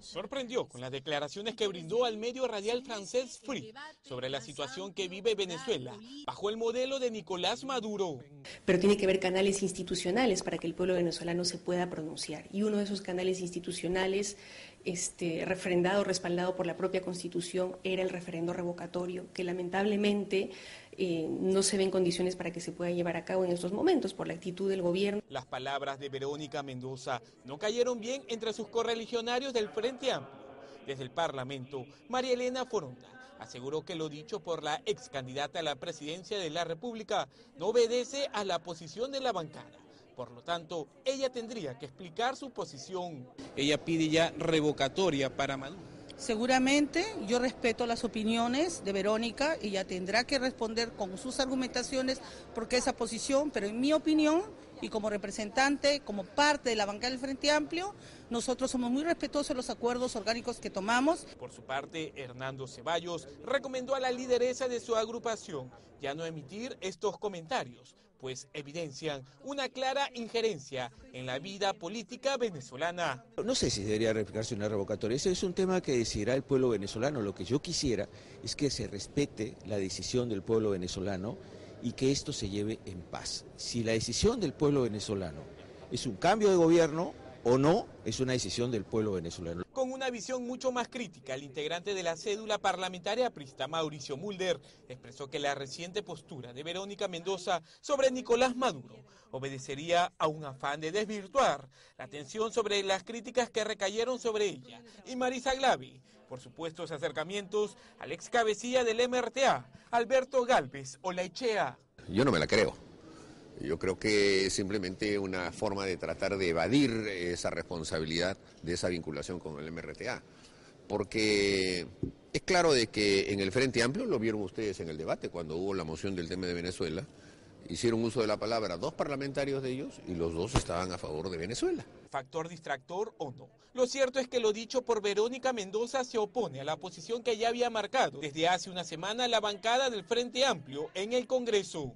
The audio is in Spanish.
sorprendió con las declaraciones que brindó al medio radial francés Free sobre la situación que vive Venezuela bajo el modelo de Nicolás Maduro. Pero tiene que haber canales institucionales para que el pueblo venezolano se pueda pronunciar. Y uno de esos canales institucionales, este, refrendado, respaldado por la propia Constitución, era el referendo revocatorio, que lamentablemente eh, no se ven condiciones para que se pueda llevar a cabo en estos momentos por la actitud del gobierno. Las palabras de Verónica Mendoza no cayeron bien entre sus correligionarios del Frente Amplio. Desde el Parlamento, María Elena Foronda aseguró que lo dicho por la ex candidata a la presidencia de la República no obedece a la posición de la bancada. Por lo tanto, ella tendría que explicar su posición. Ella pide ya revocatoria para Maduro. Seguramente yo respeto las opiniones de Verónica y ella tendrá que responder con sus argumentaciones porque esa posición, pero en mi opinión y como representante, como parte de la bancada del Frente Amplio, nosotros somos muy respetuosos de los acuerdos orgánicos que tomamos. Por su parte, Hernando Ceballos recomendó a la lideresa de su agrupación ya no emitir estos comentarios, pues evidencian una clara injerencia en la vida política venezolana. No sé si debería replicarse una revocatoria, ese es un tema que decidirá el pueblo venezolano. Lo que yo quisiera es que se respete la decisión del pueblo venezolano y que esto se lleve en paz. Si la decisión del pueblo venezolano es un cambio de gobierno, o no, es una decisión del pueblo venezolano. Con una visión mucho más crítica, el integrante de la cédula parlamentaria prista Mauricio Mulder expresó que la reciente postura de Verónica Mendoza sobre Nicolás Maduro obedecería a un afán de desvirtuar la atención sobre las críticas que recayeron sobre ella y Marisa Glavi por supuestos acercamientos al ex cabecilla del MRTA, Alberto Galvez Olaichea. Yo no me la creo. Yo creo que es simplemente una forma de tratar de evadir esa responsabilidad de esa vinculación con el MRTA. Porque es claro de que en el Frente Amplio, lo vieron ustedes en el debate cuando hubo la moción del tema de Venezuela, hicieron uso de la palabra dos parlamentarios de ellos y los dos estaban a favor de Venezuela. Factor distractor o no. Lo cierto es que lo dicho por Verónica Mendoza se opone a la posición que ya había marcado desde hace una semana la bancada del Frente Amplio en el Congreso.